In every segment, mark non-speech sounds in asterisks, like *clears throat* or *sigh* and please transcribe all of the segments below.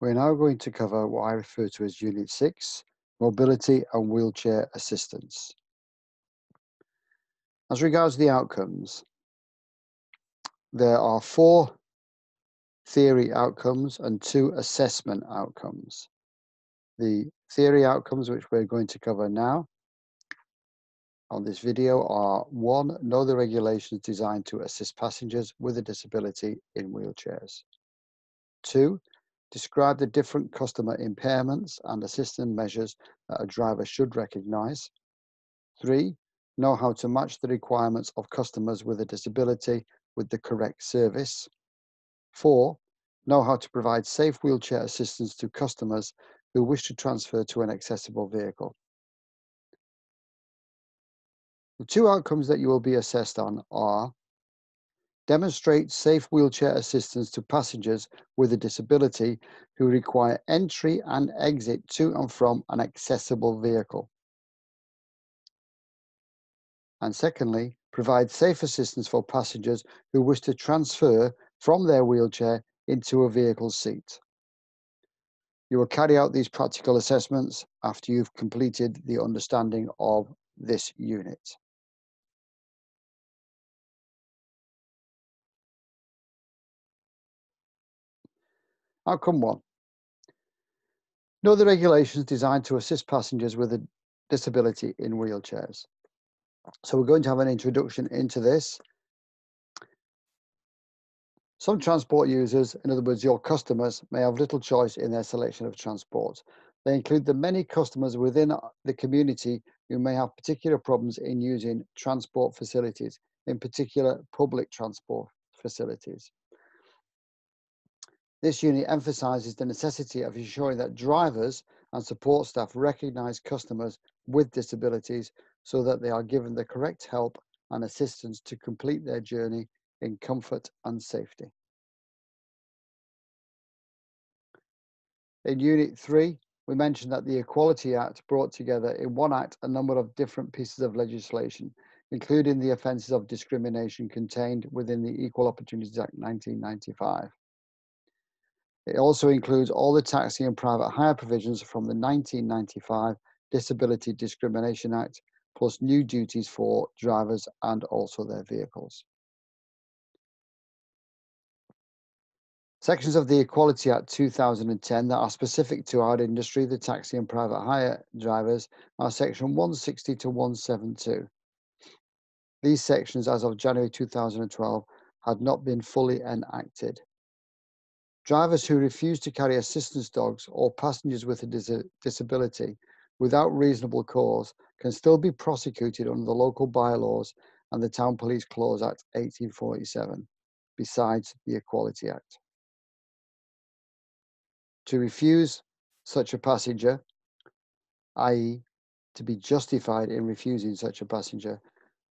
We're now going to cover what I refer to as Unit 6, Mobility and Wheelchair Assistance. As regards the outcomes, there are four theory outcomes and two assessment outcomes. The theory outcomes, which we're going to cover now on this video, are one, know the regulations designed to assist passengers with a disability in wheelchairs. Two, Describe the different customer impairments and assistance measures that a driver should recognize. Three, know how to match the requirements of customers with a disability with the correct service. Four, know how to provide safe wheelchair assistance to customers who wish to transfer to an accessible vehicle. The two outcomes that you will be assessed on are demonstrate safe wheelchair assistance to passengers with a disability who require entry and exit to and from an accessible vehicle. And secondly, provide safe assistance for passengers who wish to transfer from their wheelchair into a vehicle seat. You will carry out these practical assessments after you've completed the understanding of this unit. Oh, Outcome one. Know the regulations designed to assist passengers with a disability in wheelchairs. So we're going to have an introduction into this. Some transport users, in other words, your customers, may have little choice in their selection of transport. They include the many customers within the community who may have particular problems in using transport facilities, in particular public transport facilities. This unit emphasises the necessity of ensuring that drivers and support staff recognise customers with disabilities so that they are given the correct help and assistance to complete their journey in comfort and safety. In Unit 3, we mentioned that the Equality Act brought together in one act a number of different pieces of legislation, including the offences of discrimination contained within the Equal Opportunities Act 1995. It also includes all the taxi and private hire provisions from the 1995 Disability Discrimination Act, plus new duties for drivers and also their vehicles. Sections of the Equality Act 2010 that are specific to our industry, the taxi and private hire drivers, are section 160 to 172. These sections, as of January 2012, had not been fully enacted. Drivers who refuse to carry assistance dogs or passengers with a dis disability without reasonable cause can still be prosecuted under the local bylaws and the Town Police Clause Act 1847, besides the Equality Act. To refuse such a passenger, i.e., to be justified in refusing such a passenger,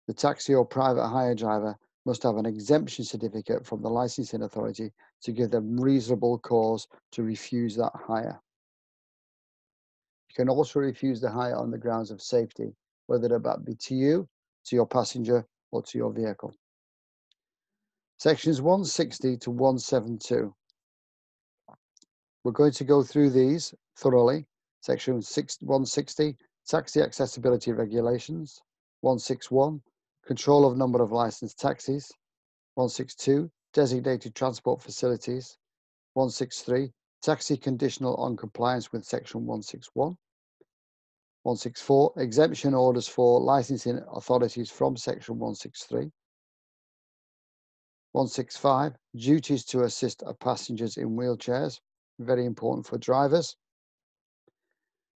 the taxi or private hire driver must have an exemption certificate from the licensing authority to give them reasonable cause to refuse that hire. You can also refuse the hire on the grounds of safety, whether that be to you, to your passenger, or to your vehicle. Sections 160 to 172. We're going to go through these thoroughly. Section 160, Taxi Accessibility Regulations. 161, control of number of licensed taxis. 162, designated transport facilities. 163, taxi conditional on compliance with section 161. 164, exemption orders for licensing authorities from section 163. 165, duties to assist passengers in wheelchairs, very important for drivers.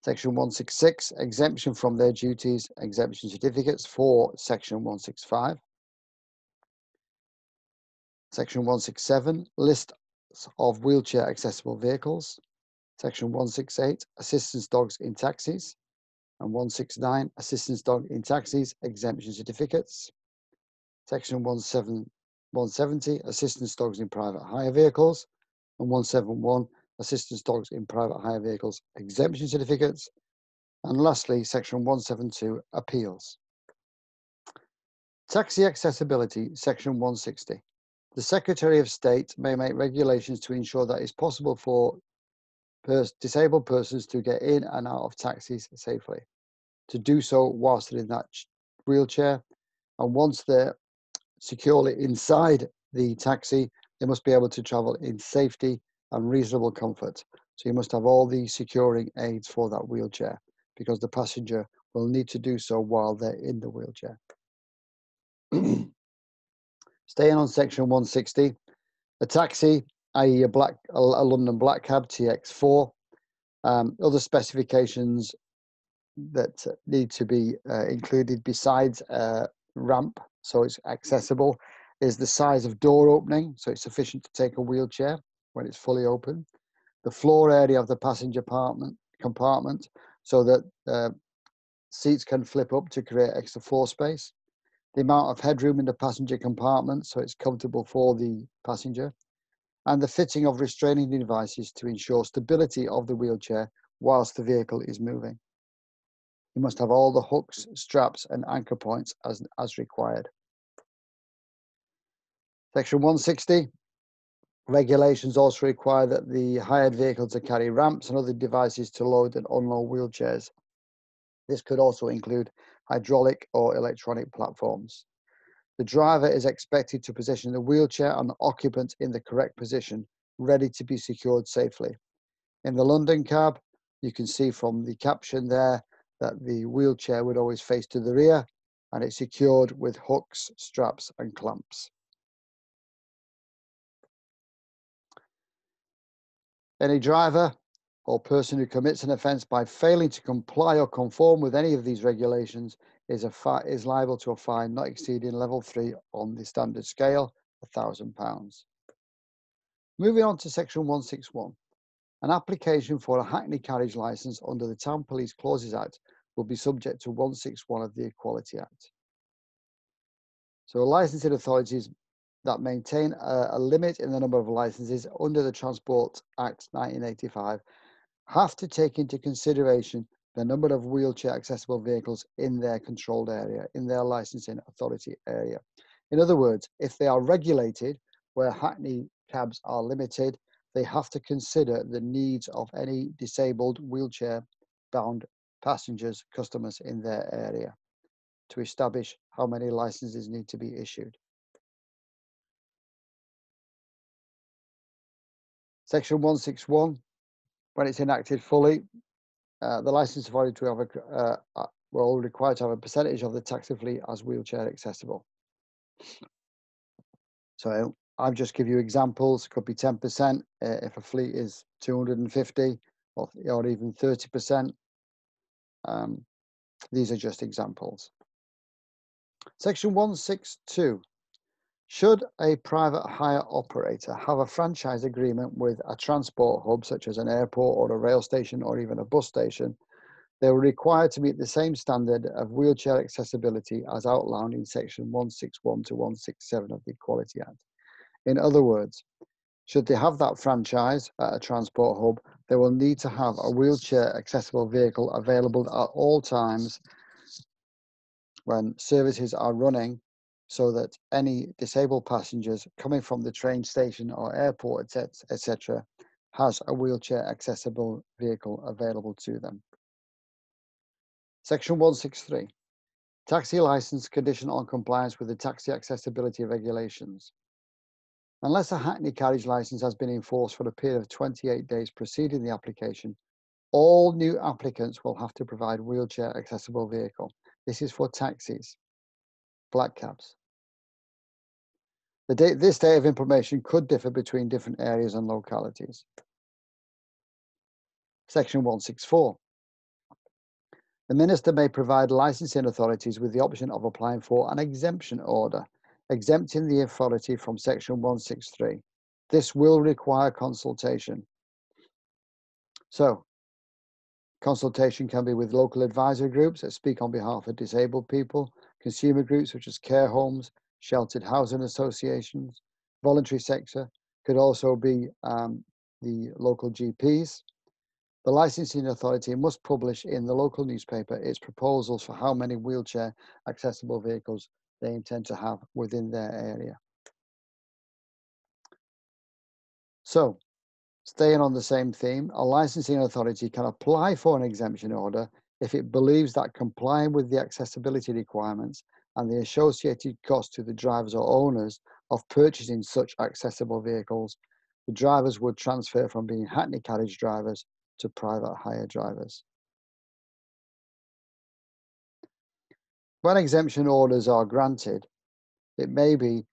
Section 166, exemption from their duties, exemption certificates for Section 165. Section 167, list of wheelchair accessible vehicles. Section 168, assistance dogs in taxis. And 169, assistance dog in taxis, exemption certificates. Section 170, assistance dogs in private hire vehicles. And 171, assistance dogs in private hire vehicles exemption certificates, and lastly, section 172, appeals. Taxi accessibility, section 160. The Secretary of State may make regulations to ensure that it's possible for pers disabled persons to get in and out of taxis safely, to do so whilst they're in that wheelchair. And once they're securely inside the taxi, they must be able to travel in safety and reasonable comfort. So you must have all the securing aids for that wheelchair because the passenger will need to do so while they're in the wheelchair. *clears throat* Staying on section 160, a taxi, i.e. a black a London black cab TX4, um, other specifications that need to be uh, included besides a ramp, so it's accessible, is the size of door opening, so it's sufficient to take a wheelchair when it's fully open. The floor area of the passenger compartment, compartment so that uh, seats can flip up to create extra floor space. The amount of headroom in the passenger compartment so it's comfortable for the passenger. And the fitting of restraining devices to ensure stability of the wheelchair whilst the vehicle is moving. You must have all the hooks, straps and anchor points as, as required. Section 160, regulations also require that the hired vehicle to carry ramps and other devices to load and unload wheelchairs. This could also include hydraulic or electronic platforms. The driver is expected to position the wheelchair and the occupant in the correct position, ready to be secured safely. In the London cab, you can see from the caption there that the wheelchair would always face to the rear and it's secured with hooks, straps and clamps. Any driver or person who commits an offence by failing to comply or conform with any of these regulations is, a is liable to a fine not exceeding level three on the standard scale, £1,000. Moving on to section 161. An application for a Hackney carriage licence under the Town Police Clauses Act will be subject to 161 of the Equality Act. So a licensing authorities that maintain a, a, limit in the number of licenses under the Transport Act 1985 have to take into consideration the number of wheelchair accessible vehicles in their controlled area, in their licensing authority area. In other words, if they are regulated, where Hackney cabs are limited, they have to consider the needs of any disabled wheelchair bound passengers, customers in their area to establish how many licenses need to be issued. Section 161, when it's enacted fully, uh, the license authority to have a, uh, uh, will require to have a percentage of the taxi fleet as wheelchair accessible. So I'll just give you examples. Could be 10% uh, if a fleet is 250 or, or even 30%. Um, these are just examples. Section 162 should a private hire operator have a franchise agreement with a transport hub, such as an airport or a rail station or even a bus station, they are required to meet the same standard of wheelchair accessibility as outlined in section 161 to 167 of the Equality Act. In other words, should they have that franchise at a transport hub, they will need to have a wheelchair accessible vehicle available at all times when services are running so that any disabled passengers coming from the train station or airport, etc., has a wheelchair accessible vehicle available to them. Section 163, taxi license condition on compliance with the taxi accessibility regulations. Unless a Hackney carriage license has been enforced for a period of 28 days preceding the application, all new applicants will have to provide wheelchair accessible vehicle. This is for taxis, black cabs, the this date of implementation could differ between different areas and localities. Section 164. The Minister may provide licensing authorities with the option of applying for an exemption order, exempting the authority from Section 163. This will require consultation. So, consultation can be with local advisory groups that speak on behalf of disabled people, consumer groups such as care homes, sheltered housing associations, voluntary sector, could also be um, the local GPs. The licensing authority must publish in the local newspaper its proposals for how many wheelchair accessible vehicles they intend to have within their area. So, Staying on the same theme, a licensing authority can apply for an exemption order if it believes that complying with the accessibility requirements and the associated cost to the drivers or owners of purchasing such accessible vehicles, the drivers would transfer from being Hackney carriage drivers to private hire drivers. When exemption orders are granted, it may be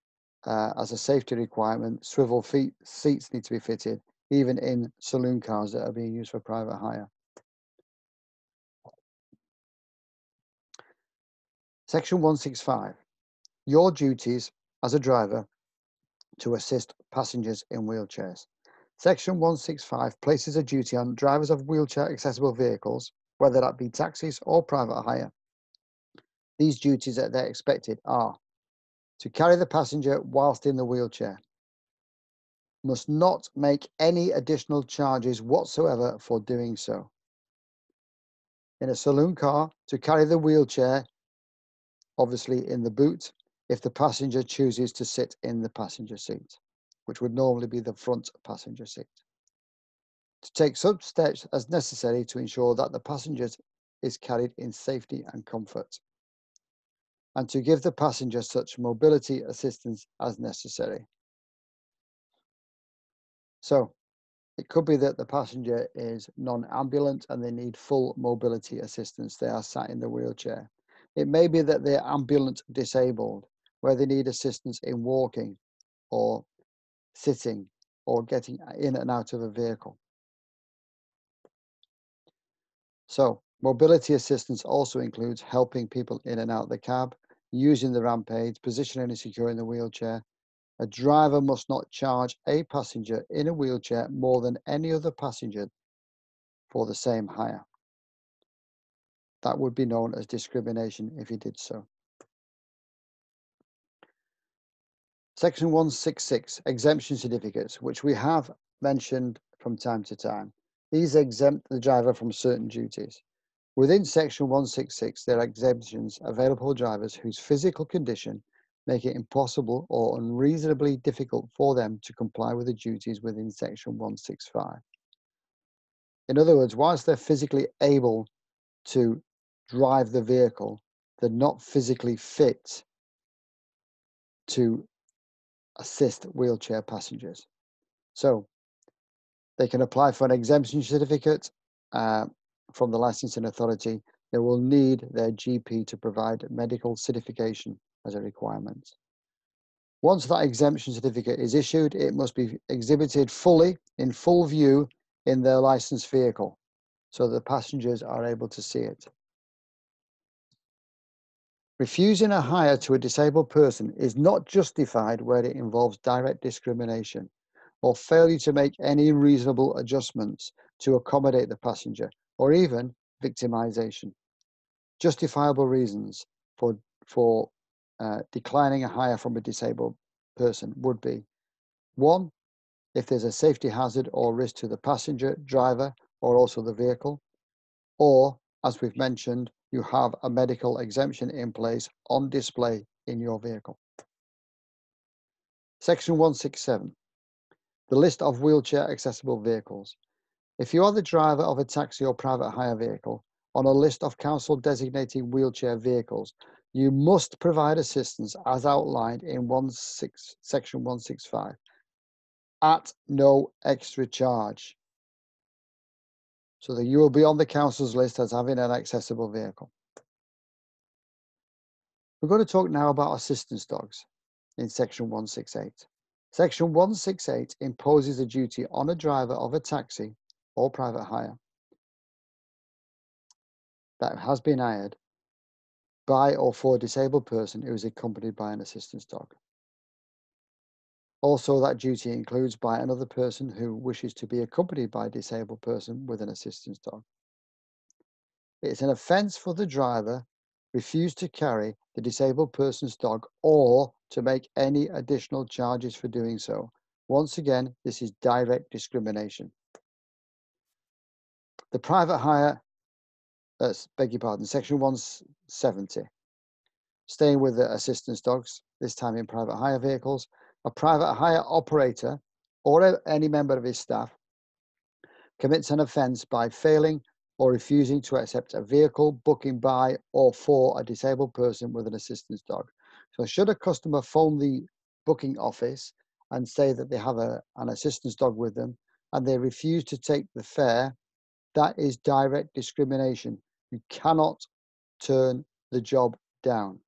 uh, as a safety requirement, swivel feet, seats need to be fitted, even in saloon cars that are being used for private hire. Section 165. Your duties as a driver to assist passengers in wheelchairs. Section 165 places a duty on drivers of wheelchair accessible vehicles, whether that be taxis or private hire. These duties that they're expected are to carry the passenger whilst in the wheelchair, must not make any additional charges whatsoever for doing so. In a saloon car, to carry the wheelchair obviously in the boot if the passenger chooses to sit in the passenger seat, which would normally be the front passenger seat. To take such steps as necessary to ensure that the passenger is carried in safety and comfort. And to give the passenger such mobility assistance as necessary. So it could be that the passenger is non-ambulant and they need full mobility assistance. They are sat in the wheelchair. It may be that they're ambulant disabled, where they need assistance in walking or sitting or getting in and out of a vehicle. So mobility assistance also includes helping people in and out the cab, using the ramp aids, positioning and securing the wheelchair. A driver must not charge a passenger in a wheelchair more than any other passenger for the same hire. That would be known as discrimination if he did so. Section 166, exemption certificates, which we have mentioned from time to time. These exempt the driver from certain duties. Within section 166, there are exemptions available for drivers whose physical condition make it impossible or unreasonably difficult for them to comply with the duties within section 165. In other words, whilst they're physically able to drive the vehicle, they're not physically fit to assist wheelchair passengers. So they can apply for an exemption certificate uh, from the licensing authority. They will need their GP to provide medical certification as a requirement. Once that exemption certificate is issued, it must be exhibited fully in full view in their licensed vehicle so the passengers are able to see it. Refusing a hire to a disabled person is not justified where it involves direct discrimination or failure to make any reasonable adjustments to accommodate the passenger or even victimization. Justifiable reasons for, for uh, declining a hire from a disabled person would be one, if there's a safety hazard or risk to the passenger, driver, or also the vehicle, or as we've mentioned, you have a medical exemption in place on display in your vehicle. Section 167, the list of wheelchair accessible vehicles. If you are the driver of a taxi or private hire vehicle on a list of council designated wheelchair vehicles, you must provide assistance as outlined in 16, section 165 at no extra charge so that you will be on the council's list as having an accessible vehicle. We're going to talk now about assistance dogs in section 168. Section 168 imposes a duty on a driver of a taxi or private hire that has been hired by or for a disabled person who is accompanied by an assistance dog. Also, that duty includes by another person who wishes to be accompanied by a disabled person with an assistance dog. It's an offence for the driver refuse to carry the disabled person's dog or to make any additional charges for doing so. Once again, this is direct discrimination. The private hire, uh, beg your pardon, section 170. Staying with the assistance dogs, this time in private hire vehicles, a private hire operator or any member of his staff commits an offence by failing or refusing to accept a vehicle booking by or for a disabled person with an assistance dog. So, should a customer phone the booking office and say that they have a, an assistance dog with them and they refuse to take the fare, that is direct discrimination. You cannot turn the job down.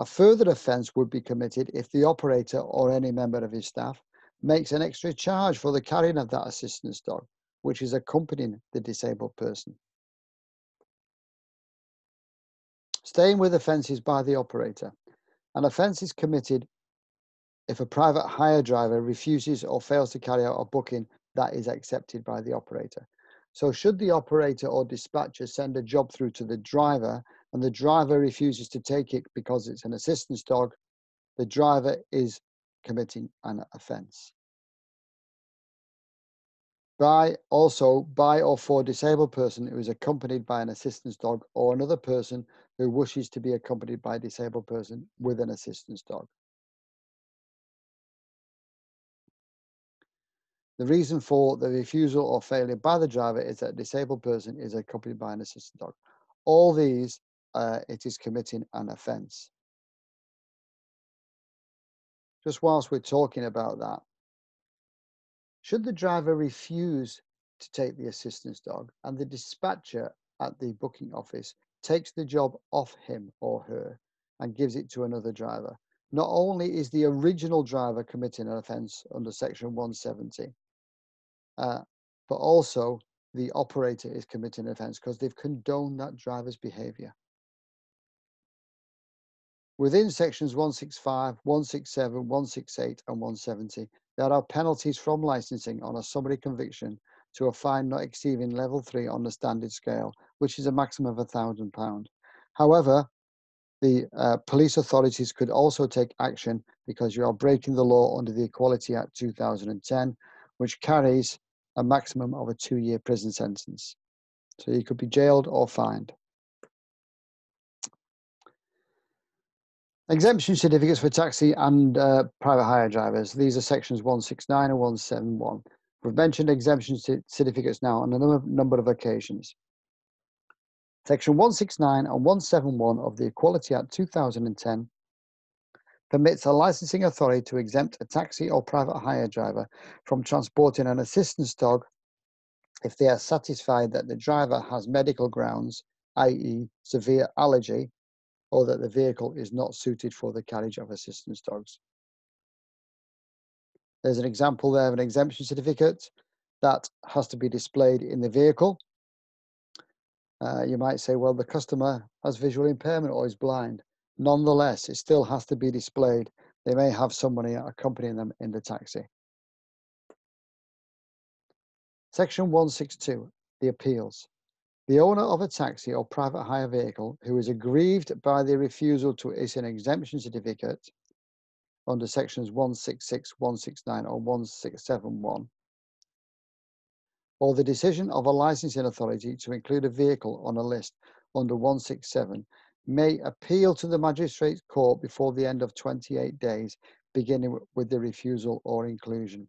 A further offence would be committed if the operator or any member of his staff makes an extra charge for the carrying of that assistance dog which is accompanying the disabled person. Staying with offences by the operator. An offence is committed if a private hire driver refuses or fails to carry out a booking that is accepted by the operator. So, should the operator or dispatcher send a job through to the driver and the driver refuses to take it because it's an assistance dog, the driver is committing an offence by also by or for disabled person who is accompanied by an assistance dog or another person who wishes to be accompanied by a disabled person with an assistance dog. The reason for the refusal or failure by the driver is that a disabled person is accompanied by an assistance dog. All these, uh, it is committing an offence. Just whilst we're talking about that, should the driver refuse to take the assistance dog and the dispatcher at the booking office takes the job off him or her and gives it to another driver, not only is the original driver committing an offence under section 170, uh, but also the operator is committing an offence because they've condoned that driver's behaviour. Within sections 165, 167, 168, and 170, there are penalties from licensing on a summary conviction to a fine not exceeding level three on the standard scale, which is a maximum of a thousand pound. However, the uh, police authorities could also take action because you are breaking the law under the Equality Act 2010, which carries a maximum of a two-year prison sentence. So you could be jailed or fined. Exemption certificates for taxi and uh, private hire drivers. These are sections 169 and 171. We've mentioned exemption certificates now on a number, number of occasions. Section 169 and 171 of the Equality Act 2010 permits a licensing authority to exempt a taxi or private hire driver from transporting an assistance dog if they are satisfied that the driver has medical grounds, i.e., severe allergy, or that the vehicle is not suited for the carriage of assistance dogs. There's an example there of an exemption certificate that has to be displayed in the vehicle. Uh, you might say, well, the customer has visual impairment or is blind. Nonetheless, it still has to be displayed. They may have somebody accompanying them in the taxi. Section 162, the appeals. The owner of a taxi or private hire vehicle who is aggrieved by the refusal to issue an exemption certificate under sections 166, 169, or 1671, or the decision of a licensing authority to include a vehicle on a list under 167 may appeal to the magistrate's court before the end of 28 days, beginning with the refusal or inclusion.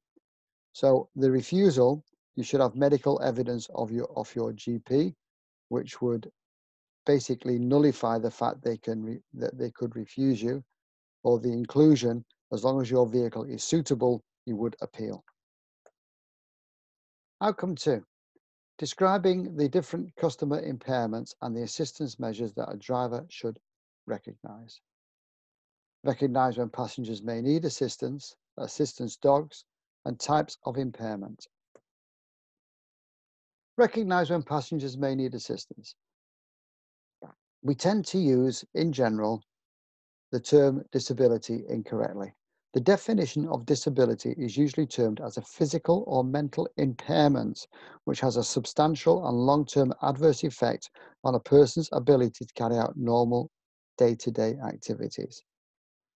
So the refusal, you should have medical evidence of your of your GP which would basically nullify the fact they can re- that they could refuse you, or the inclusion, as long as your vehicle is suitable, you would appeal. Outcome two, describing the different customer impairments and the assistance measures that a driver should recognize. Recognize when passengers may need assistance, assistance dogs, and types of impairment. Recognize when passengers may need assistance. We tend to use, in general, the term disability incorrectly. The definition of disability is usually termed as a physical or mental impairment which has a substantial and long term adverse effect on a person's ability to carry out normal day to day activities.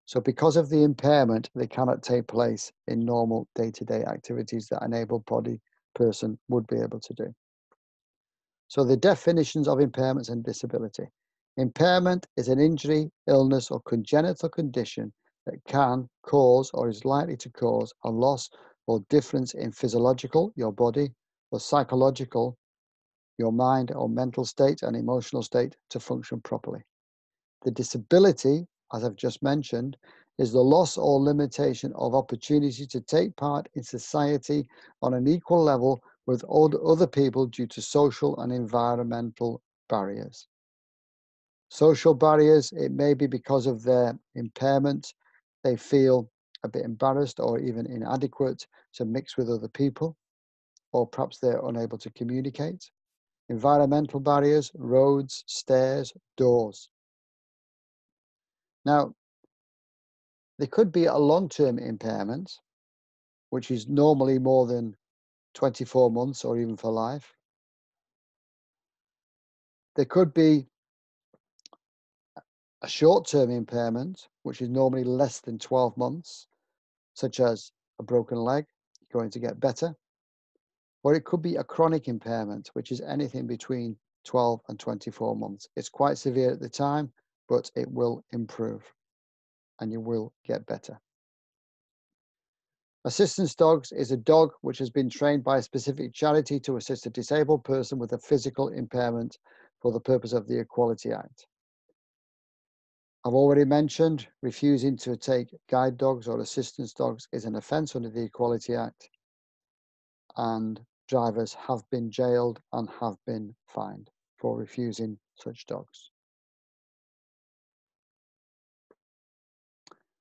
So, because of the impairment, they cannot take place in normal day to day activities that an able bodied person would be able to do. So the definitions of impairments and disability. Impairment is an injury, illness, or congenital condition that can cause or is likely to cause a loss or difference in physiological, your body, or psychological, your mind or mental state and emotional state to function properly. The disability, as I've just mentioned, is the loss or limitation of opportunity to take part in society on an equal level with other people due to social and environmental barriers. Social barriers, it may be because of their impairment, they feel a bit embarrassed or even inadequate to mix with other people, or perhaps they're unable to communicate. Environmental barriers, roads, stairs, doors. Now, there could be a long-term impairment, which is normally more than 24 months or even for life. There could be a short-term impairment, which is normally less than 12 months, such as a broken leg, going to get better. Or it could be a chronic impairment, which is anything between 12 and 24 months. It's quite severe at the time, but it will improve and you will get better. Assistance dogs is a dog which has been trained by a specific charity to assist a disabled person with a physical impairment for the purpose of the Equality Act. I've already mentioned refusing to take guide dogs or assistance dogs is an offence under the Equality Act and drivers have been jailed and have been fined for refusing such dogs.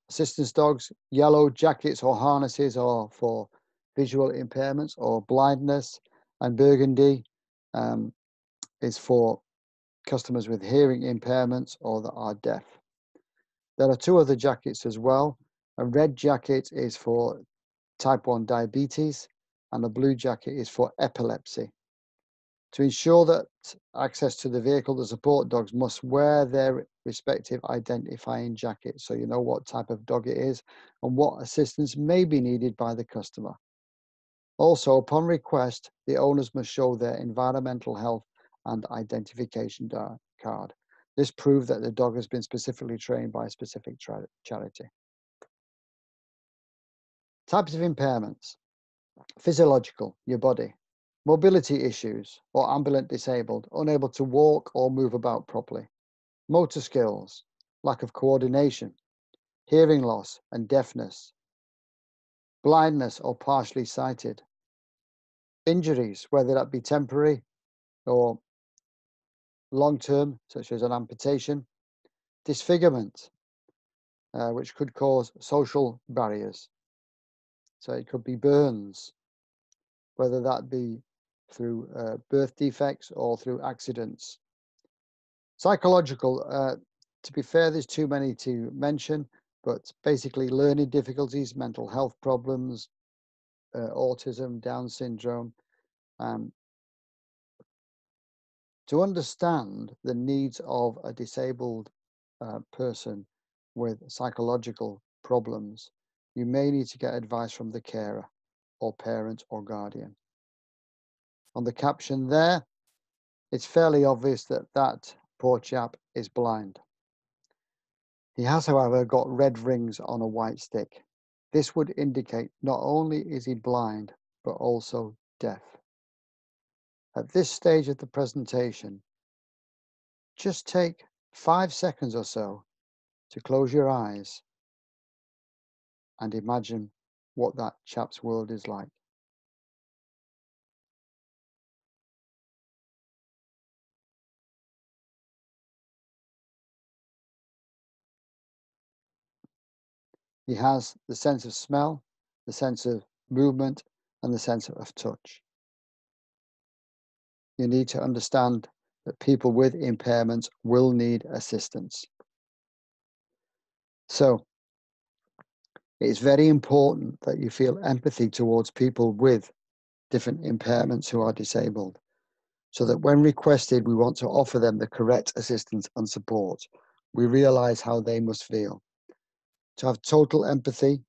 Assistance dogs, yellow jackets or harnesses are for visual impairments or blindness, and burgundy um, is for customers with hearing impairments or that are deaf. There are two other jackets as well. A red jacket is for type 1 diabetes, and a blue jacket is for epilepsy. To ensure that access to the vehicle, the support dogs must wear their respective identifying jacket so you know what type of dog it is and what assistance may be needed by the customer. Also, upon request, the owners must show their environmental health and identification card. This proves that the dog has been specifically trained by a specific charity. Types of impairments. Physiological, your body mobility issues or ambulant disabled, unable to walk or move about properly, motor skills, lack of coordination, hearing loss and deafness, blindness or partially sighted, injuries, whether that be temporary or long term, such as an amputation, disfigurement, uh, which could cause social barriers. So it could be burns, whether that be through uh, birth defects or through accidents. Psychological, uh, to be fair, there's too many to mention, but basically learning difficulties, mental health problems, uh, autism, Down syndrome. Um, to understand the needs of a disabled uh, person with psychological problems, you may need to get advice from the carer or parent or guardian on the caption there, it's fairly obvious that that poor chap is blind. He has, however, got red rings on a white stick. This would indicate not only is he blind, but also deaf. At this stage of the presentation, just take five seconds or so to close your eyes and imagine what that chap's world is like. He has the sense of smell, the sense of movement, and the sense of touch. You need to understand that people with impairments will need assistance. So, it's very important that you feel empathy towards people with different impairments who are disabled, so that when requested, we want to offer them the correct assistance and support. We realize how they must feel to have total empathy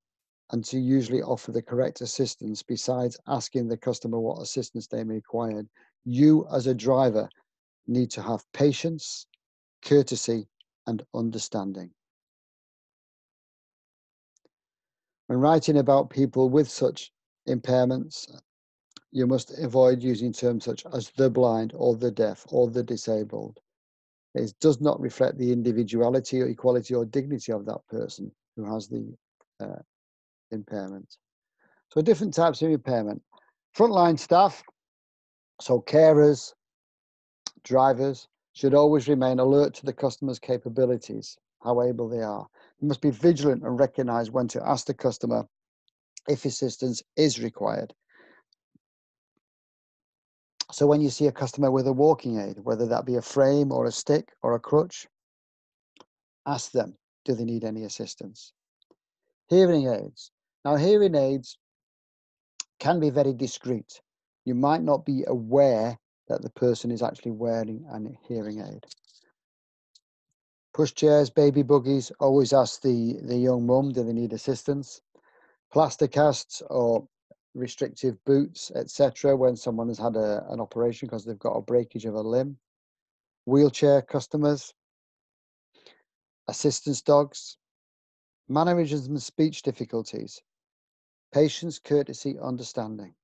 and to usually offer the correct assistance besides asking the customer what assistance they may require. You, as a driver, need to have patience, courtesy, and understanding. When writing about people with such impairments, You must avoid using terms such as the blind or the deaf or the disabled. It does not reflect the individuality or equality or dignity of that person who has the uh, impairment. So different types of impairment. Frontline staff, so carers, drivers, should always remain alert to the customer's capabilities, how able they are. You must be vigilant and recognize when to ask the customer if assistance is required. So when you see a customer with a walking aid, whether that be a frame or a stick or a crutch, ask them, do they need any assistance? Hearing aids. Now, hearing aids can be very discreet. You might not be aware that the person is actually wearing a hearing aid. Push chairs, baby buggies, always ask the, the young mum, do they need assistance? Plaster casts or restrictive boots, etc., when someone has had a, an operation because they've got a breakage of a limb. Wheelchair customers, assistance dogs, mannerisms and speech difficulties, patience, courtesy, understanding.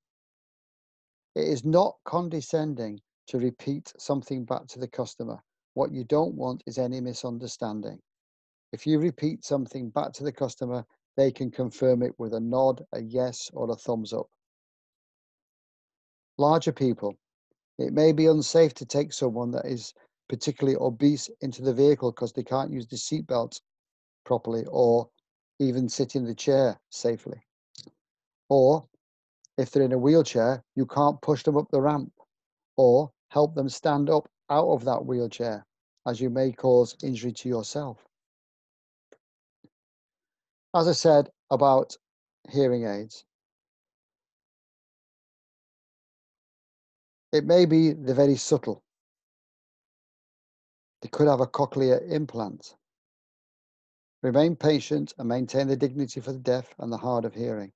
It is not condescending to repeat something back to the customer. What you don't want is any misunderstanding. If you repeat something back to the customer, they can confirm it with a nod, a yes, or a thumbs up. Larger people. It may be unsafe to take someone that is particularly obese into the vehicle because they can't use the seatbelt properly or even sit in the chair safely. Or if they're in a wheelchair, you can't push them up the ramp or help them stand up out of that wheelchair as you may cause injury to yourself. As I said about hearing aids, it may be the very subtle. They could have a cochlear implant. Remain patient and maintain the dignity for the deaf and the hard of hearing.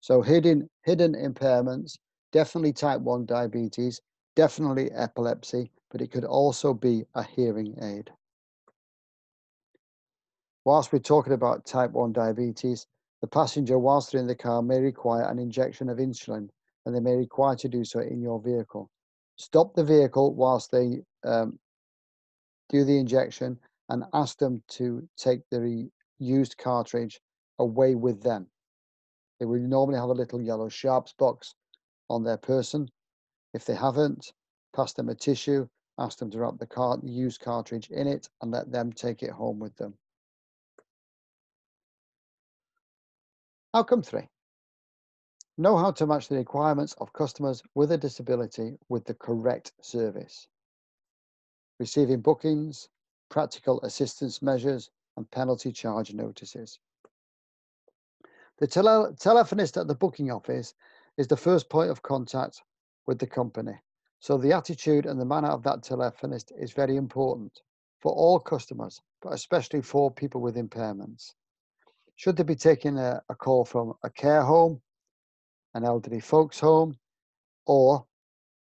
So hidden, hidden impairments, definitely type 1 diabetes, definitely epilepsy, but it could also be a hearing aid. Whilst we're talking about type 1 diabetes, the passenger, whilst they're in the car, may require an injection of insulin and they may require to do so in your vehicle. Stop the vehicle whilst they um, do the injection and ask them to take the used cartridge away with them. They will normally have a little yellow sharps box on their person. If they haven't, pass them a tissue, ask them to wrap the car used cartridge in it and let them take it home with them. Outcome three. Know how to match the requirements of customers with a disability with the correct service. Receiving bookings, practical assistance measures, and penalty charge notices. The tele telephonist at the booking office is the first point of contact with the company. So the attitude and the manner of that telephonist is very important for all customers, but especially for people with impairments. Should they be taking a, a call from a care home, an elderly folks home, or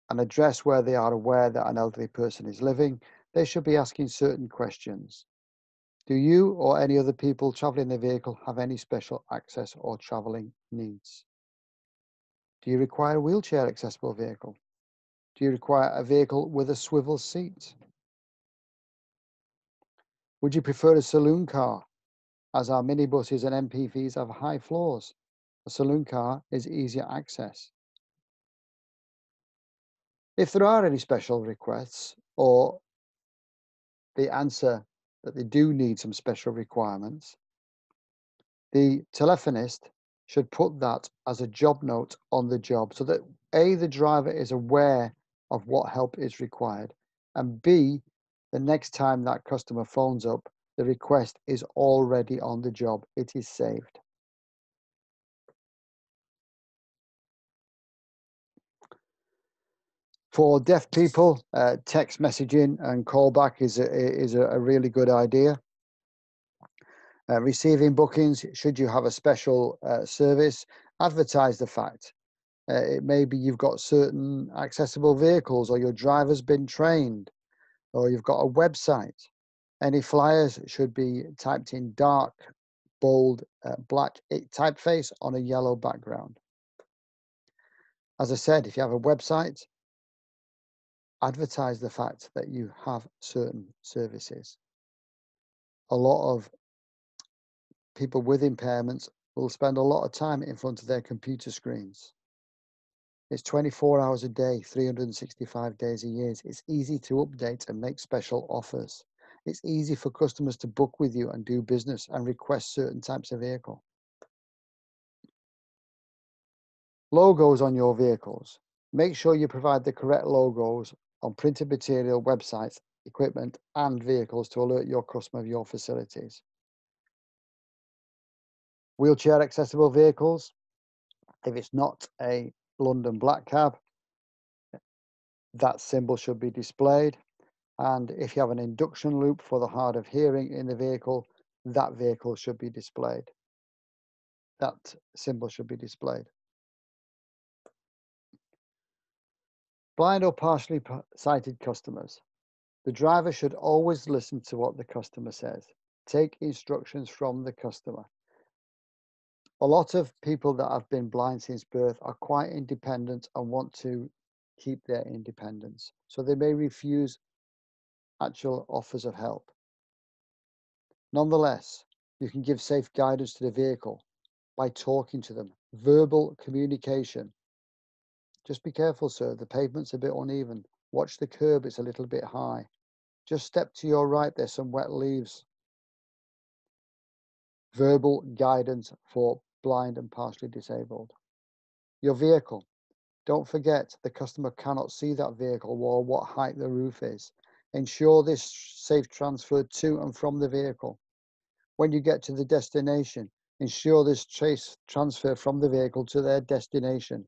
an address where they are aware that an elderly person is living, they should be asking certain questions. Do you or any other people traveling in the vehicle have any special access or traveling needs? Do you require a wheelchair accessible vehicle? Do you require a vehicle with a swivel seat? Would you prefer a saloon car, as our minibuses and MPVs have high floors? A saloon car is easier access. If there are any special requests or the answer that they do need some special requirements, the telephonist should put that as a job note on the job so that A, the driver is aware of what help is required, and B, the next time that customer phones up, the request is already on the job, it is saved. For deaf people, uh, text messaging and callback is a, is a, really good idea. Uh, receiving bookings, should you have a special uh, service, advertise the fact. Uh, it may be you've got certain accessible vehicles or your driver's been trained or you've got a website. Any flyers should be typed in dark, bold, uh, black typeface on a yellow background. As I said, if you have a website, advertise the fact that you have certain services. A lot of people with impairments will spend a lot of time in front of their computer screens. It's 24 hours a day, 365 days a year. It's easy to update and make special offers. It's easy for customers to book with you and do business and request certain types of vehicle. Logos on your vehicles. Make sure you provide the correct logos on printed material, websites, equipment, and vehicles to alert your customer of your facilities. Wheelchair accessible vehicles. If it's not a London black cab, that symbol should be displayed. And if you have an induction loop for the hard of hearing in the vehicle, that vehicle should be displayed. That symbol should be displayed. Blind or partially sighted customers. The driver should always listen to what the customer says. Take instructions from the customer. A lot of people that have been blind since birth are quite independent and want to keep their independence. So they may refuse actual offers of help. Nonetheless, you can give safe guidance to the vehicle by talking to them. Verbal communication. Just be careful, sir. The pavement's a bit uneven. Watch the curb, it's a little bit high. Just step to your right, there's some wet leaves. Verbal guidance for blind and partially disabled. Your vehicle. Don't forget the customer cannot see that vehicle or what height the roof is. Ensure this safe transfer to and from the vehicle. When you get to the destination, ensure this trace transfer from the vehicle to their destination.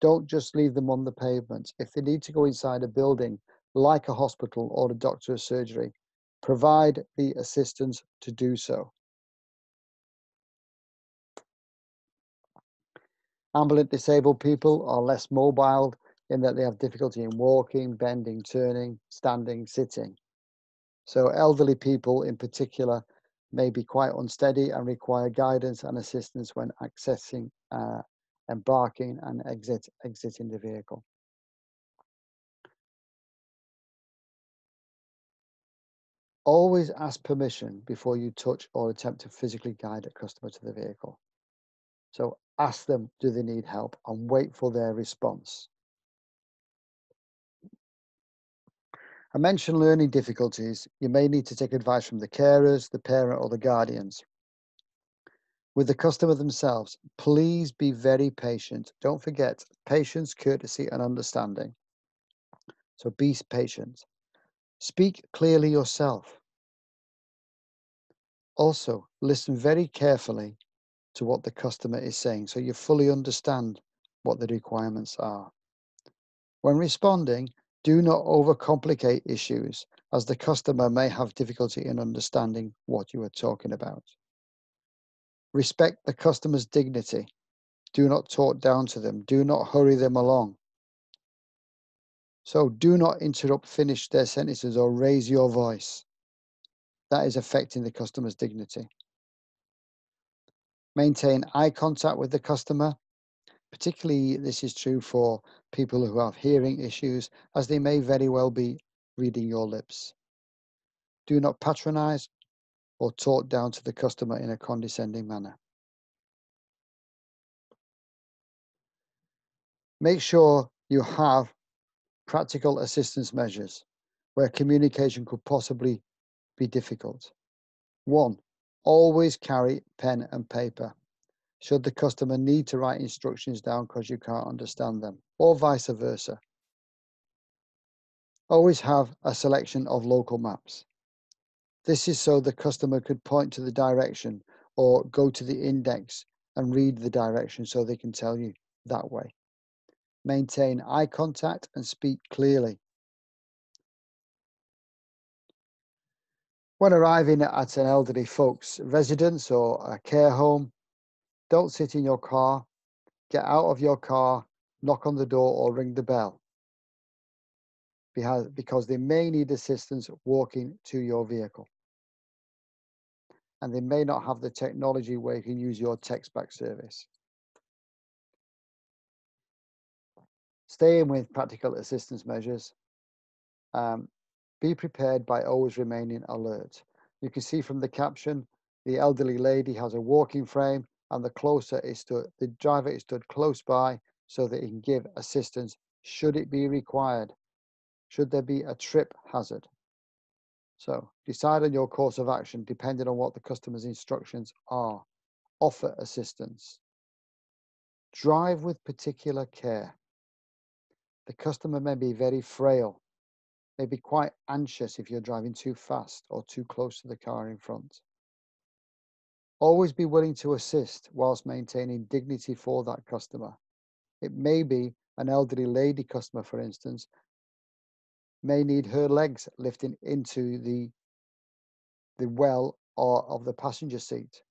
Don't just leave them on the pavement. If they need to go inside a building, like a hospital or a doctor's surgery, provide the assistance to do so. Ambulant disabled people are less mobile in that they have difficulty in walking, bending, turning, standing, sitting. So elderly people in particular may be quite unsteady and require guidance and assistance when accessing, uh, embarking and exit, exiting the vehicle. Always ask permission before you touch or attempt to physically guide a customer to the vehicle. So ask them, do they need help and wait for their response. I mentioned learning difficulties. You may need to take advice from the carers, the parent, or the guardians. With the customer themselves, please be very patient. Don't forget patience, courtesy, and understanding. So be patient. Speak clearly yourself. Also, listen very carefully to what the customer is saying so you fully understand what the requirements are. When responding, do not overcomplicate issues as the customer may have difficulty in understanding what you are talking about. Respect the customer's dignity. Do not talk down to them. Do not hurry them along. So do not interrupt, finish their sentences or raise your voice. That is affecting the customer's dignity. Maintain eye contact with the customer. Particularly, this is true for people who have hearing issues, as they may very well be reading your lips. Do not patronize or talk down to the customer in a condescending manner. Make sure you have practical assistance measures where communication could possibly be difficult. One, always carry pen and paper should the customer need to write instructions down because you can't understand them, or vice versa. Always have a selection of local maps. This is so the customer could point to the direction or go to the index and read the direction so they can tell you that way. Maintain eye contact and speak clearly. When arriving at an elderly folks residence or a care home, don't sit in your car. Get out of your car, knock on the door, or ring the bell because they may need assistance walking to your vehicle. And they may not have the technology where you can use your text back service. Staying with practical assistance measures, um, be prepared by always remaining alert. You can see from the caption, the elderly lady has a walking frame and the closer is stood, the driver is stood close by so that he can give assistance should it be required, should there be a trip hazard. So decide on your course of action depending on what the customer's instructions are. Offer assistance. Drive with particular care. The customer may be very frail, may be quite anxious if you're driving too fast or too close to the car in front. Always be willing to assist whilst maintaining dignity for that customer. It may be an elderly lady customer, for instance, may need her legs lifting into the, the well or of the passenger seat.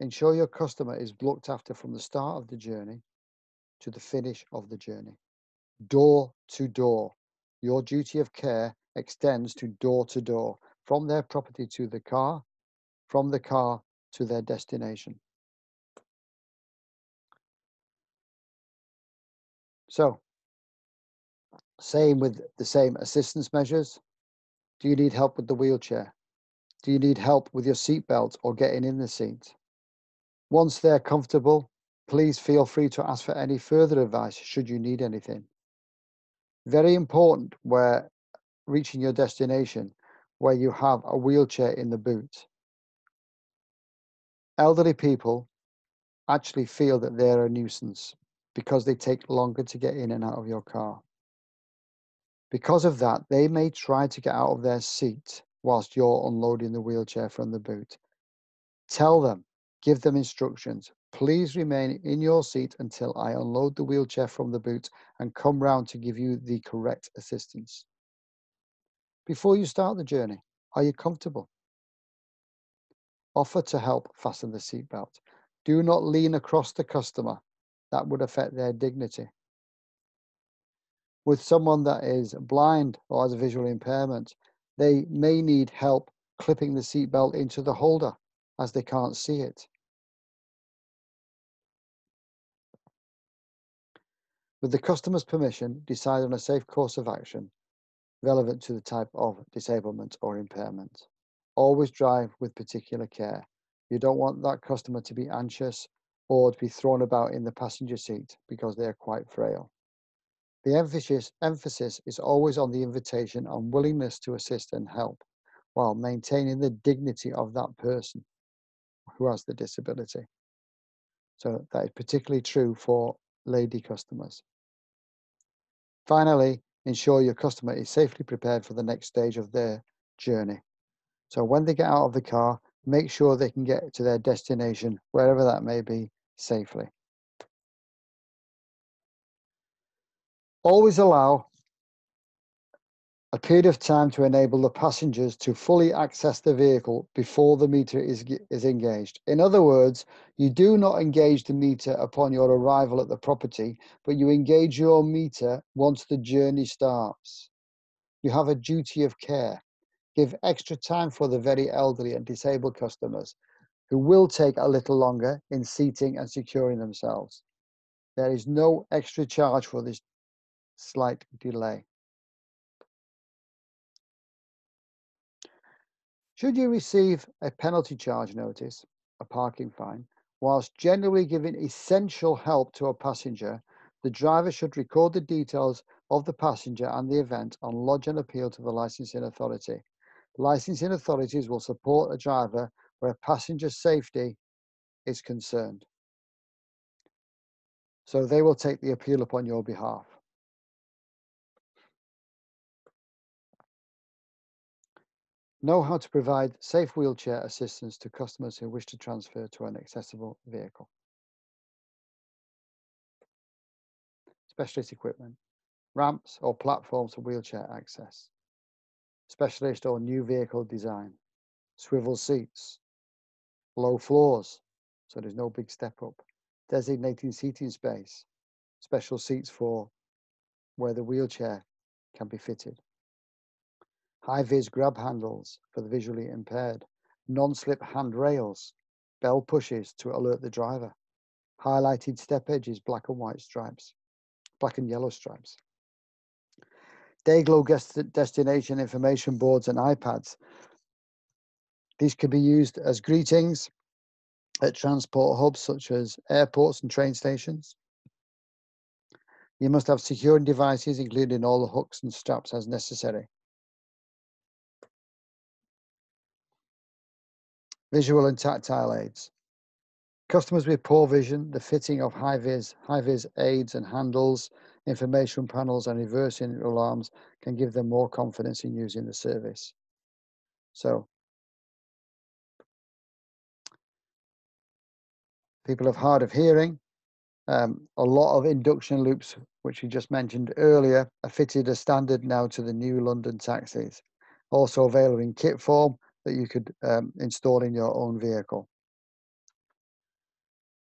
Ensure your customer is looked after from the start of the journey to the finish of the journey. Door to door. Your duty of care extends to door to door, from their property to the car, from the car to their destination. So, same with the same assistance measures. Do you need help with the wheelchair? Do you need help with your seatbelt or getting in the seat? Once they're comfortable, please feel free to ask for any further advice should you need anything. Very important where reaching your destination, where you have a wheelchair in the boot. Elderly people actually feel that they're a nuisance because they take longer to get in and out of your car. Because of that, they may try to get out of their seat whilst you're unloading the wheelchair from the boot. Tell them, give them instructions. Please remain in your seat until I unload the wheelchair from the boot and come round to give you the correct assistance. Before you start the journey, are you comfortable? Offer to help fasten the seatbelt. Do not lean across the customer. That would affect their dignity with someone that is blind or has a visual impairment, they may need help clipping the seatbelt into the holder as they can't see it. With the customer's permission, decide on a safe course of action relevant to the type of disablement or impairment. Always drive with particular care. You don't want that customer to be anxious or to be thrown about in the passenger seat because they are quite frail. The emphasis, emphasis is always on the invitation on willingness to assist and help while maintaining the dignity of that person who has the disability. So that is particularly true for lady customers. Finally, ensure your customer is safely prepared for the next stage of their journey. So when they get out of the car, make sure they can get to their destination, wherever that may be, safely. Always allow a period of time to enable the passengers to fully access the vehicle before the meter is, is engaged. In other words, you do not engage the meter upon your arrival at the property, but you engage your meter once the journey starts. You have a duty of care. Give extra time for the very elderly and disabled customers who will take a little longer in seating and securing themselves. There is no extra charge for this slight delay. Should you receive a penalty charge notice, a parking fine, whilst generally giving essential help to a passenger, the driver should record the details of the passenger and the event and lodge an appeal to the licensing authority. Licensing authorities will support a driver where passenger safety is concerned. So they will take the appeal upon your behalf. Know how to provide safe wheelchair assistance to customers who wish to transfer to an accessible vehicle. Specialist equipment, ramps or platforms for wheelchair access. Specialist or new vehicle design, swivel seats, low floors, so there's no big step up, designating seating space, special seats for where the wheelchair can be fitted high-vis grab handles for the visually impaired, non-slip handrails, bell pushes to alert the driver, highlighted step edges, black and white stripes, black and yellow stripes. Dayglow guest destination information boards and iPads. These can be used as greetings at transport hubs such as airports and train stations. You must have securing devices, including all the hooks and straps as necessary. Visual and tactile aids. Customers with poor vision, the fitting of high-vis high-vis aids and handles, information panels and reversing alarms can give them more confidence in using the service. So people of hard of hearing, um, a lot of induction loops, which we just mentioned earlier, are fitted as standard now to the new London taxis. Also available in kit form that you could um, install in your own vehicle.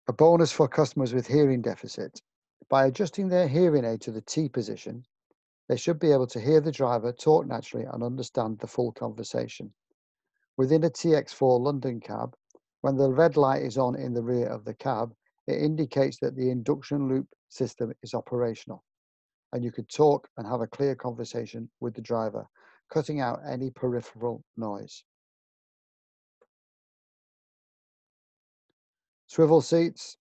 A bonus for customers with hearing deficit. By adjusting their hearing aid to the T position, they should be able to hear the driver talk naturally and understand the full conversation. Within a TX4 London cab, when the red light is on in the rear of the cab, it indicates that the induction loop system is operational and you could talk and have a clear conversation with the driver, cutting out any peripheral noise. Swivel seats,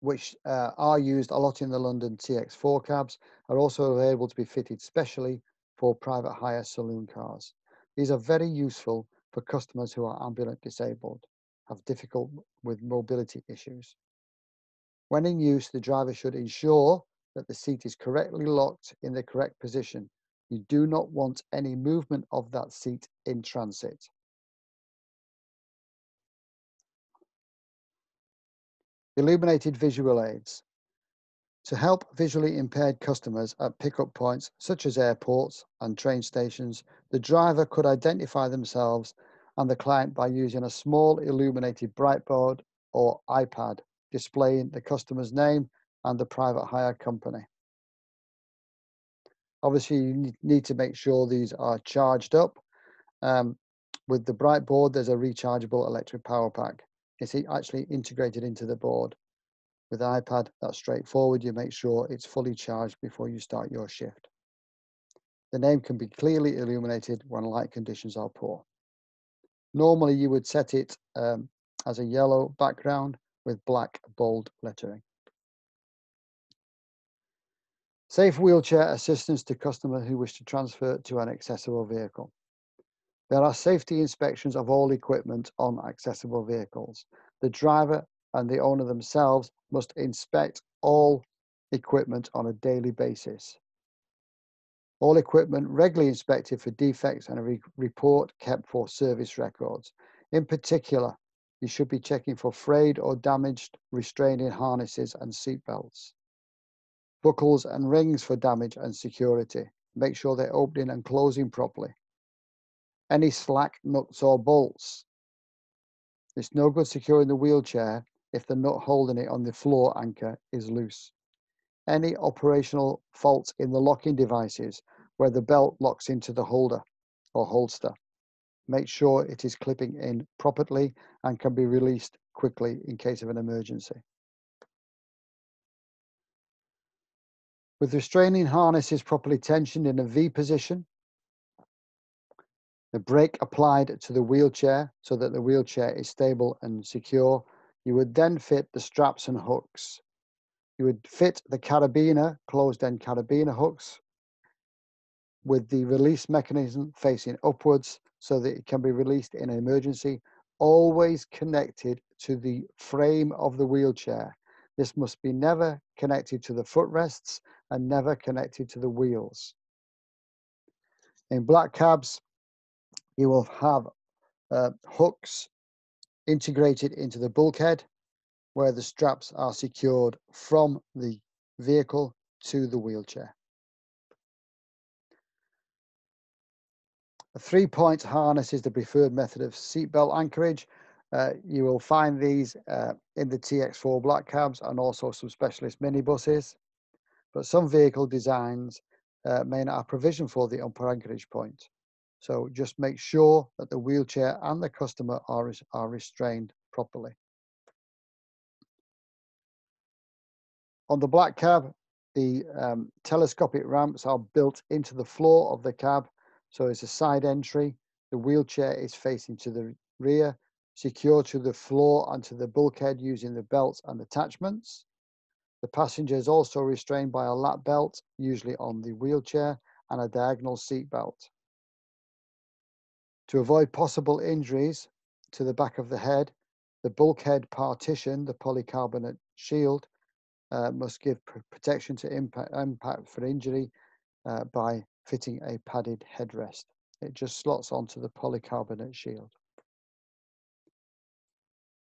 which uh, are used a lot in the London TX4 cabs, are also available to be fitted specially for private hire saloon cars. These are very useful for customers who are ambulant disabled, have difficult with mobility issues. When in use, the driver should ensure that the seat is correctly locked in the correct position. You do not want any movement of that seat in transit. Illuminated visual aids. To help visually impaired customers at pickup points such as airports and train stations, the driver could identify themselves and the client by using a small illuminated brightboard or iPad displaying the customer's name and the private hire company. Obviously, you need to make sure these are charged up. Um, with the Brightboard, there's a rechargeable electric power pack. It's actually integrated into the board. With the iPad, that's straightforward. You make sure it's fully charged before you start your shift. The name can be clearly illuminated when light conditions are poor. Normally, you would set it um, as a yellow background with black bold lettering. Safe wheelchair assistance to customers who wish to transfer to an accessible vehicle. There are safety inspections of all equipment on accessible vehicles. The driver and the owner themselves must inspect all equipment on a daily basis. All equipment regularly inspected for defects and a re report kept for service records. In particular, you should be checking for frayed or damaged restraining harnesses and seat belts. Buckles and rings for damage and security. Make sure they're opening and closing properly any slack nuts or bolts. It's no good securing the wheelchair if the nut holding it on the floor anchor is loose. Any operational faults in the locking devices where the belt locks into the holder or holster. Make sure it is clipping in properly and can be released quickly in case of an emergency. With restraining harnesses properly tensioned in a V position, the brake applied to the wheelchair so that the wheelchair is stable and secure. You would then fit the straps and hooks. You would fit the carabiner, closed end carabiner hooks with the release mechanism facing upwards so that it can be released in an emergency, always connected to the frame of the wheelchair. This must be never connected to the footrests and never connected to the wheels. In black cabs, you will have uh, hooks integrated into the bulkhead where the straps are secured from the vehicle to the wheelchair. A three-point harness is the preferred method of seatbelt anchorage. Uh, you will find these uh, in the TX4 black cabs and also some specialist minibuses. But some vehicle designs uh, may not have provision for the upper anchorage point. So just make sure that the wheelchair and the customer are, are restrained properly. On the black cab, the um, telescopic ramps are built into the floor of the cab, so it's a side entry. The wheelchair is facing to the rear, secured to the floor and to the bulkhead using the belts and attachments. The passenger is also restrained by a lap belt, usually on the wheelchair, and a diagonal seat belt. To avoid possible injuries to the back of the head, the bulkhead partition, the polycarbonate shield, uh, must give protection to impact, impact for injury uh, by fitting a padded headrest. It just slots onto the polycarbonate shield.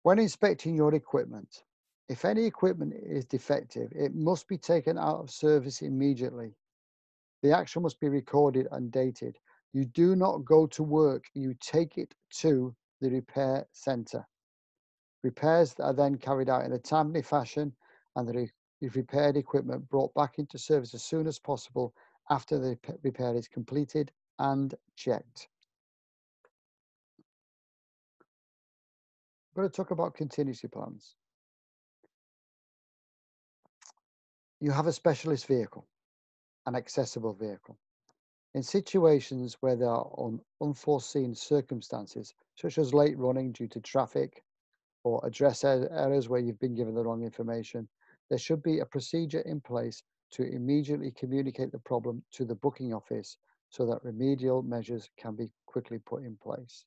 When inspecting your equipment, if any equipment is defective, it must be taken out of service immediately. The action must be recorded and dated. You do not go to work, you take it to the repair centre. Repairs are then carried out in a timely fashion and the repaired equipment brought back into service as soon as possible after the repair is completed and checked. I'm going to talk about contingency plans. You have a specialist vehicle, an accessible vehicle. In situations where there are un unforeseen circumstances, such as late running due to traffic or address er errors where you've been given the wrong information, there should be a procedure in place to immediately communicate the problem to the booking office so that remedial measures can be quickly put in place.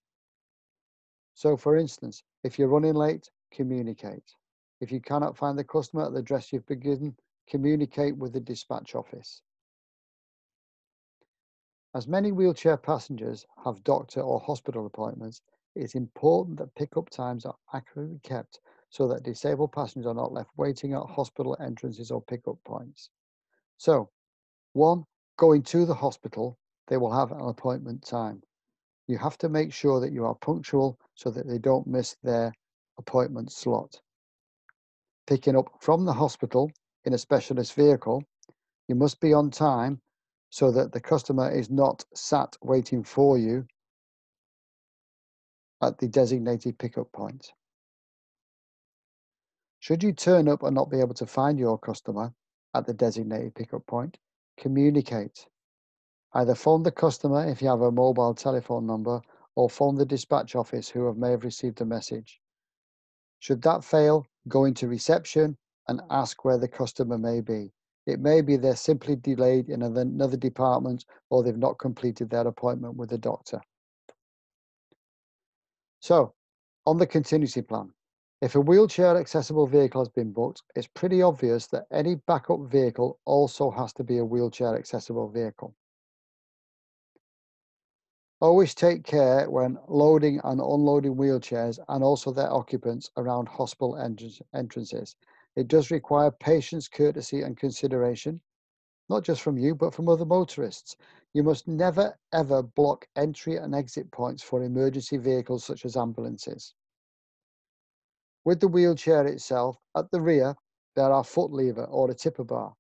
So for instance, if you're running late, communicate. If you cannot find the customer at the address you've been given, communicate with the dispatch office. As many wheelchair passengers have doctor or hospital appointments, it is important that pickup times are accurately kept so that disabled passengers are not left waiting at hospital entrances or pickup points. So, one, going to the hospital, they will have an appointment time. You have to make sure that you are punctual so that they don't miss their appointment slot. Picking up from the hospital in a specialist vehicle, you must be on time so that the customer is not sat waiting for you at the designated pickup point. Should you turn up and not be able to find your customer at the designated pickup point, communicate. Either phone the customer if you have a mobile telephone number or phone the dispatch office who may have received a message. Should that fail, go into reception and ask where the customer may be. It may be they're simply delayed in another department or they've not completed their appointment with the doctor. So, on the contingency plan, if a wheelchair accessible vehicle has been booked, it's pretty obvious that any backup vehicle also has to be a wheelchair accessible vehicle. Always take care when loading and unloading wheelchairs and also their occupants around hospital entrances it does require patience, courtesy, and consideration, not just from you, but from other motorists. You must never, ever block entry and exit points for emergency vehicles such as ambulances. With the wheelchair itself, at the rear, there are foot lever or a tipper bar.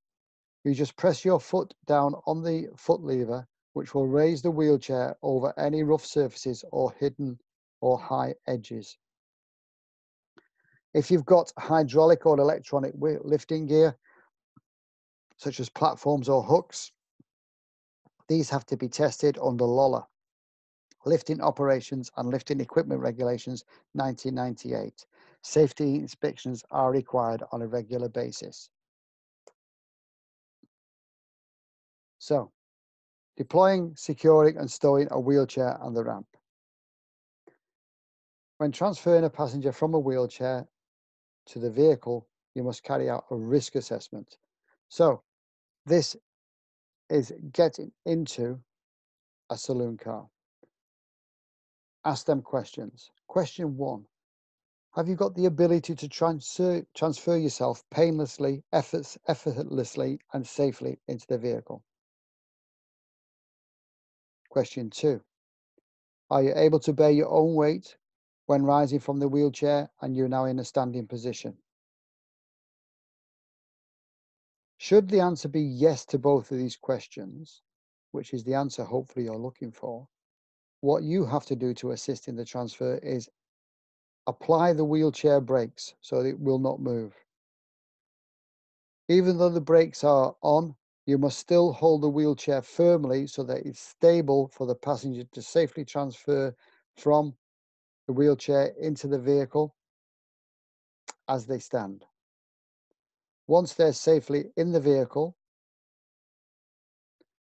You just press your foot down on the foot lever, which will raise the wheelchair over any rough surfaces or hidden or high edges. If you've got hydraulic or electronic lifting gear, such as platforms or hooks, these have to be tested under LOLER, Lifting Operations and Lifting Equipment Regulations 1998. Safety inspections are required on a regular basis. So, deploying, securing and stowing a wheelchair on the ramp. When transferring a passenger from a wheelchair to the vehicle, you must carry out a risk assessment. So this is getting into a saloon car. Ask them questions. Question one, have you got the ability to transfer, transfer yourself painlessly, efforts, effortlessly, and safely into the vehicle? Question two, are you able to bear your own weight when rising from the wheelchair and you're now in a standing position? Should the answer be yes to both of these questions, which is the answer hopefully you're looking for, what you have to do to assist in the transfer is apply the wheelchair brakes so it will not move. Even though the brakes are on, you must still hold the wheelchair firmly so that it's stable for the passenger to safely transfer from the wheelchair into the vehicle as they stand. Once they're safely in the vehicle,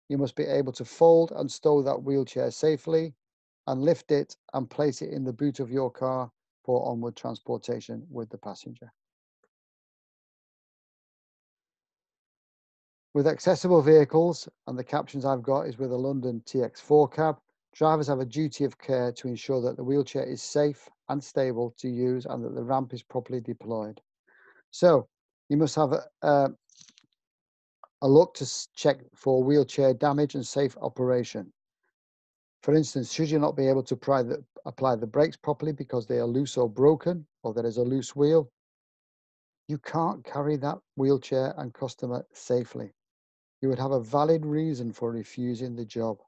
you must be able to fold and stow that wheelchair safely and lift it and place it in the boot of your car for onward transportation with the passenger. With accessible vehicles, and the captions I've got is with a London TX4 cab, drivers have a duty of care to ensure that the wheelchair is safe and stable to use and that the ramp is properly deployed. So you must have a, a, look to check for wheelchair damage and safe operation. For instance, should you not be able to the, apply the brakes properly because they are loose or broken, or there is a loose wheel, you can't carry that wheelchair and customer safely. You would have a valid reason for refusing the job.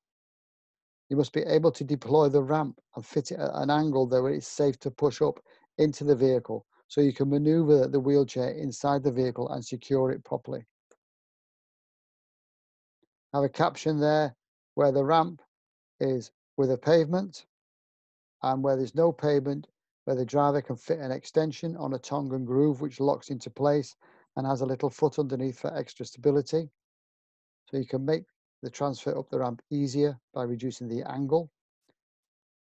You must be able to deploy the ramp and fit it at an angle that it's safe to push up into the vehicle so you can maneuver the wheelchair inside the vehicle and secure it properly. Have a caption there where the ramp is with a pavement and where there's no pavement, where the driver can fit an extension on a tongue and groove which locks into place and has a little foot underneath for extra stability. So you can make the transfer up the ramp easier by reducing the angle.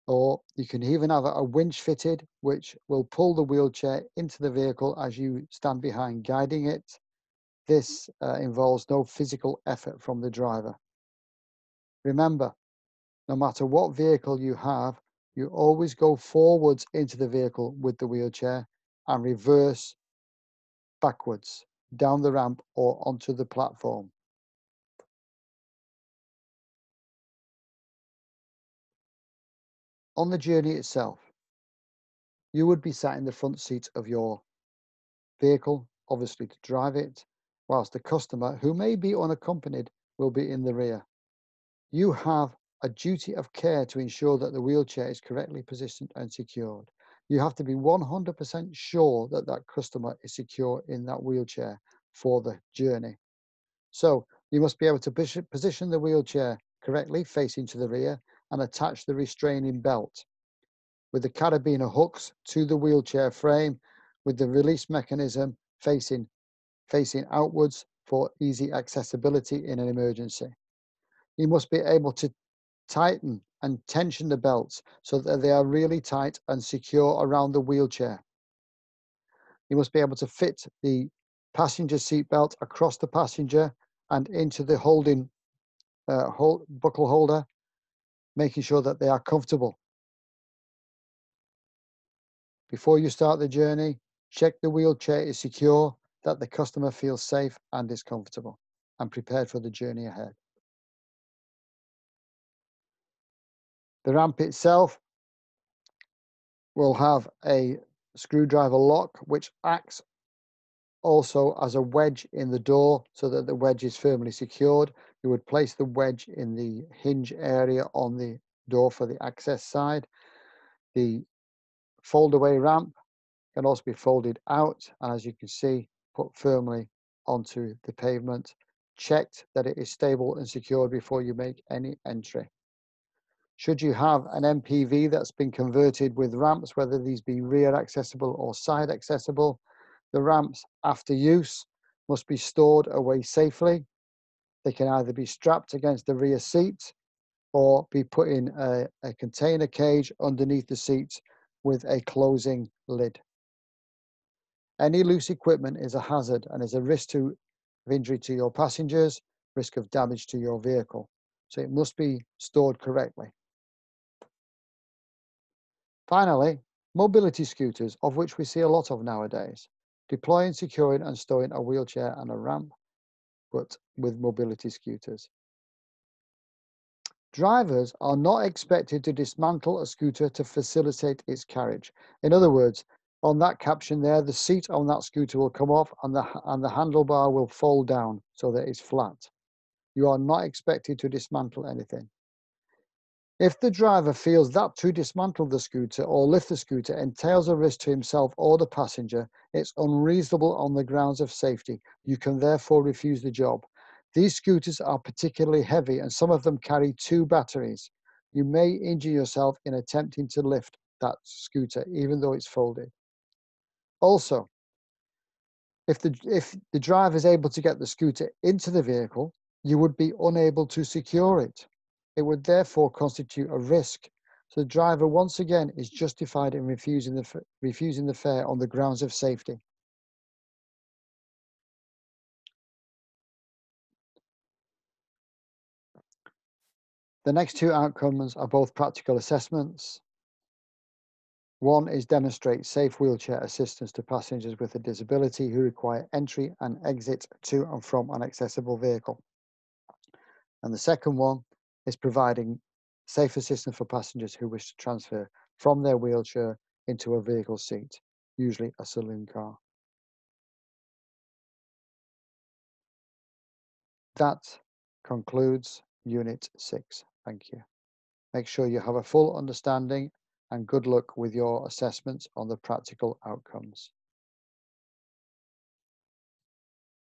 Or you can even have a winch fitted, which will pull the wheelchair into the vehicle as you stand behind guiding it. This uh, involves no physical effort from the driver. Remember, no matter what vehicle you have, you always go forwards into the vehicle with the wheelchair and reverse backwards down the ramp or onto the platform. On the journey itself, you would be sat in the front seat of your vehicle, obviously to drive it, whilst the customer, who may be unaccompanied, will be in the rear. You have a duty of care to ensure that the wheelchair is correctly positioned and secured. You have to be 100% sure that that customer is secure in that wheelchair for the journey. So you must be able to position the wheelchair correctly facing to the rear and attach the restraining belt with the carabiner hooks to the wheelchair frame with the release mechanism facing facing outwards for easy accessibility in an emergency. You must be able to tighten and tension the belts so that they are really tight and secure around the wheelchair. You must be able to fit the passenger seat belt across the passenger and into the holding uh, hold, buckle holder, making sure that they are comfortable. Before you start the journey, check the wheelchair is secure, that the customer feels safe and is comfortable and prepared for the journey ahead. The ramp itself will have a screwdriver lock which acts also as a wedge in the door so that the wedge is firmly secured. You would place the wedge in the hinge area on the door for the access side. The fold away ramp can also be folded out and as you can see put firmly onto the pavement. Checked that it is stable and secured before you make any entry. Should you have an MPV that's been converted with ramps, whether these be rear accessible or side accessible, the ramps after use must be stored away safely. They can either be strapped against the rear seat or be put in a, a container cage underneath the seat with a closing lid. Any loose equipment is a hazard and is a risk to of injury to your passengers, risk of damage to your vehicle. So it must be stored correctly. Finally, mobility scooters, of which we see a lot of nowadays. Deploying, securing and stowing a wheelchair and a ramp, but with mobility scooters. Drivers are not expected to dismantle a scooter to facilitate its carriage. In other words, on that caption there, the seat on that scooter will come off and the, and the handlebar will fold down so that it's flat. You are not expected to dismantle anything. If the driver feels that to dismantle the scooter or lift the scooter entails a risk to himself or the passenger, it's unreasonable on the grounds of safety. You can therefore refuse the job. These scooters are particularly heavy and some of them carry two batteries. You may injure yourself in attempting to lift that scooter, even though it's folded. Also, if the, if the driver is able to get the scooter into the vehicle, you would be unable to secure it. It would therefore constitute a risk. So the driver once again is justified in refusing the, refusing the fare on the grounds of safety. The next two outcomes are both practical assessments. One is demonstrate safe wheelchair assistance to passengers with a disability who require entry and exit to and from an accessible vehicle. And the second one is providing safe assistance for passengers who wish to transfer from their wheelchair into a vehicle seat, usually a saloon car. That concludes Unit 6. Thank you. Make sure you have a full understanding and good luck with your assessments on the practical outcomes.